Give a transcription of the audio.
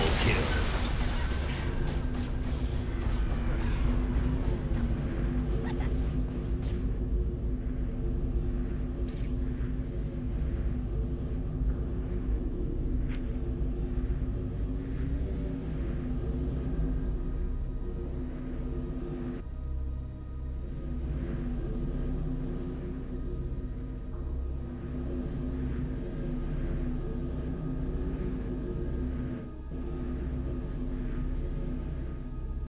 Triple kill.